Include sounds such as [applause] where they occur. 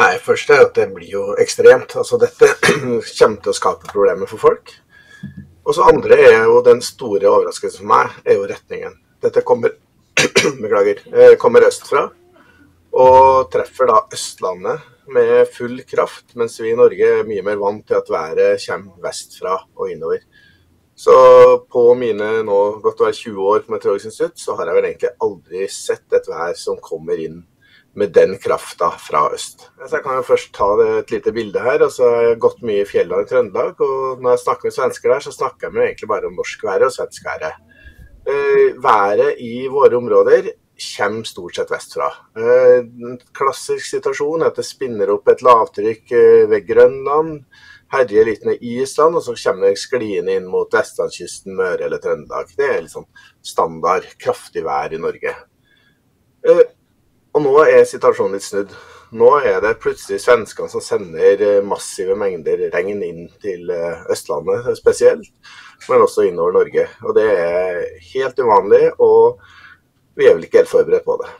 Nei, først er at det blir jo ekstremt. Altså dette [clears throat] kommer til å skape problemer for folk. Og så andre er jo den store overraskelsen for meg, er jo retningen. Dette kommer, [clears throat] beklager, eh, kommer østfra og treffer da Østlandet med full kraft, mens vi i Norge er mye mer vant til at været kommer vestfra og innover. Så på mine nå godt å være 20 år på Meteorologisk institutt, så har jeg vel egentlig aldri sett et vær som kommer inn med den krafta fra øst. Så jeg kan jo først ta et lite bilde her. altså Jeg har gått mye i fjellene i Trøndelag, og når jeg snakker med svensker der, så snakker jeg egentlig bare om norskværet og svenskværet. Eh, været i våre områder kommer stort sett vestfra. En klassisk situasjon er at det spinner opp et lavtrykk eh, ved Grønland, herjer litt med Island, og så kommer det skliende inn mot vestlandskysten, Møre eller Trøndelag. Det er liksom standard kraftig vær i Norge. Og nå er situasjonen litt snudd. Nå er det plutselig svenskene som sender eh, massive mengder regn inn til eh, Østlandet spesielt, men også innover Norge. Og det er helt uvanlig. og vi er vel ikke helt forberedt på det.